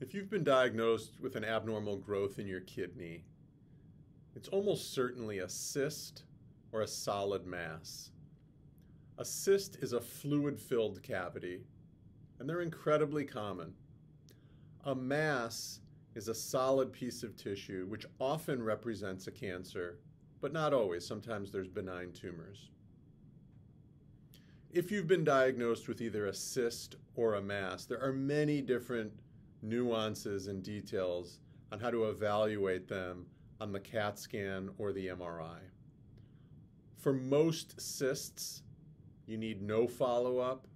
If you've been diagnosed with an abnormal growth in your kidney, it's almost certainly a cyst or a solid mass. A cyst is a fluid filled cavity, and they're incredibly common. A mass is a solid piece of tissue which often represents a cancer, but not always. Sometimes there's benign tumors. If you've been diagnosed with either a cyst or a mass, there are many different nuances and details on how to evaluate them on the CAT scan or the MRI. For most cysts, you need no follow up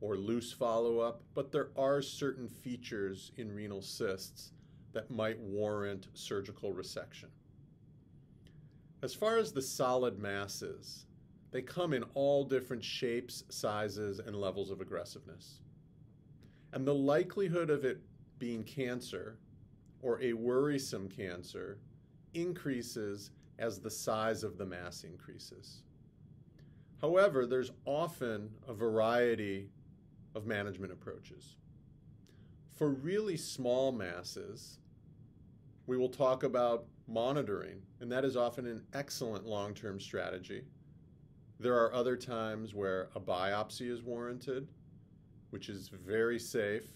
or loose follow up, but there are certain features in renal cysts that might warrant surgical resection. As far as the solid masses, they come in all different shapes, sizes, and levels of aggressiveness. And the likelihood of it being cancer or a worrisome cancer increases as the size of the mass increases. However, there's often a variety of management approaches. For really small masses, we will talk about monitoring, and that is often an excellent long term strategy. There are other times where a biopsy is warranted, which is very safe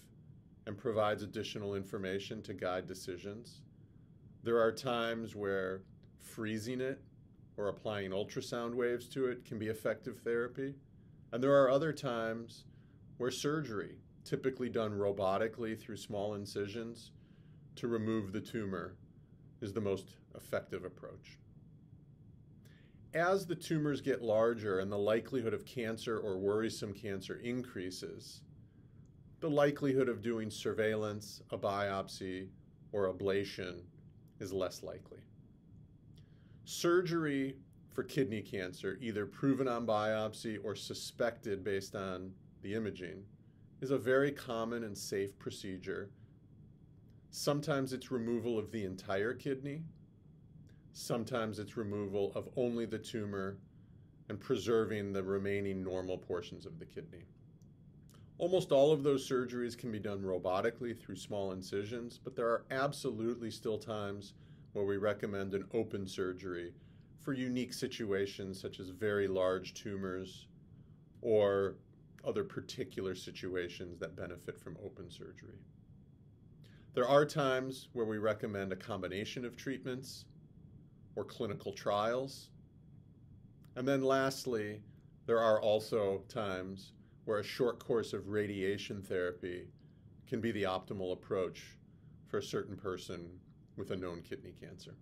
and provides additional information to guide decisions. There are times where freezing it or applying ultrasound waves to it can be effective therapy. And there are other times where surgery, typically done robotically through small incisions to remove the tumor, is the most effective approach. As the tumors get larger and the likelihood of cancer or worrisome cancer increases, the likelihood of doing surveillance, a biopsy, or ablation is less likely. Surgery for kidney cancer, either proven on biopsy or suspected based on the imaging, is a very common and safe procedure. Sometimes it's removal of the entire kidney, sometimes it's removal of only the tumor and preserving the remaining normal portions of the kidney. Almost all of those surgeries can be done robotically through small incisions, but there are absolutely still times where we recommend an open surgery for unique situations such as very large tumors or other particular situations that benefit from open surgery. There are times where we recommend a combination of treatments or clinical trials. And then lastly, there are also times where a short course of radiation therapy can be the optimal approach for a certain person with a known kidney cancer.